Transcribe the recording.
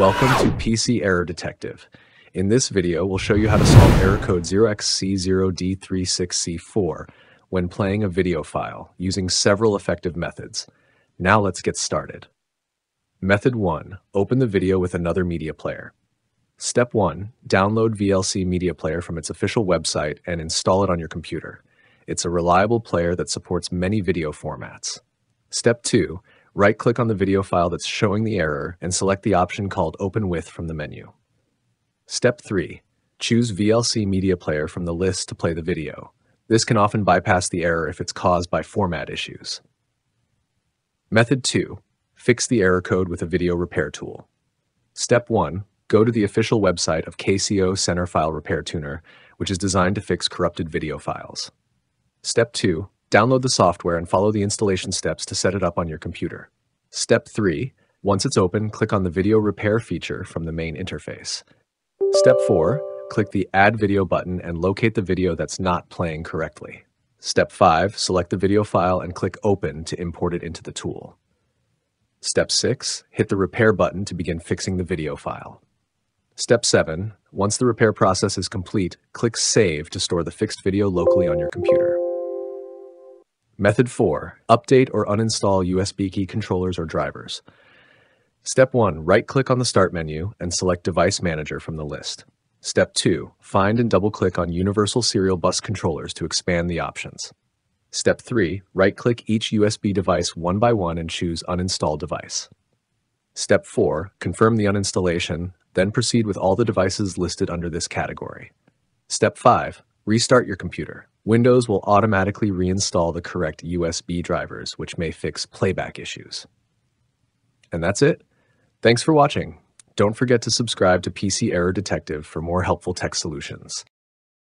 Welcome to PC Error Detective. In this video, we'll show you how to solve error code 0xC00D36C4 when playing a video file using several effective methods. Now let's get started. Method 1. Open the video with another media player. Step 1. Download VLC Media Player from its official website and install it on your computer. It's a reliable player that supports many video formats. Step 2. Right-click on the video file that's showing the error and select the option called Open With from the menu. Step 3. Choose VLC Media Player from the list to play the video. This can often bypass the error if it's caused by format issues. Method 2. Fix the error code with a video repair tool. Step 1. Go to the official website of KCO Center File Repair Tuner, which is designed to fix corrupted video files. Step 2. Download the software and follow the installation steps to set it up on your computer. Step 3. Once it's open, click on the Video Repair feature from the main interface. Step 4. Click the Add Video button and locate the video that's not playing correctly. Step 5. Select the video file and click Open to import it into the tool. Step 6. Hit the Repair button to begin fixing the video file. Step 7. Once the repair process is complete, click Save to store the fixed video locally on your computer. Method 4. Update or uninstall USB key controllers or drivers. Step 1. Right-click on the Start menu and select Device Manager from the list. Step 2. Find and double-click on Universal Serial Bus controllers to expand the options. Step 3. Right-click each USB device one by one and choose Uninstall Device. Step 4. Confirm the uninstallation, then proceed with all the devices listed under this category. Step 5. Restart your computer. Windows will automatically reinstall the correct USB drivers, which may fix playback issues. And that's it. Thanks for watching. Don't forget to subscribe to PC Error Detective for more helpful tech solutions.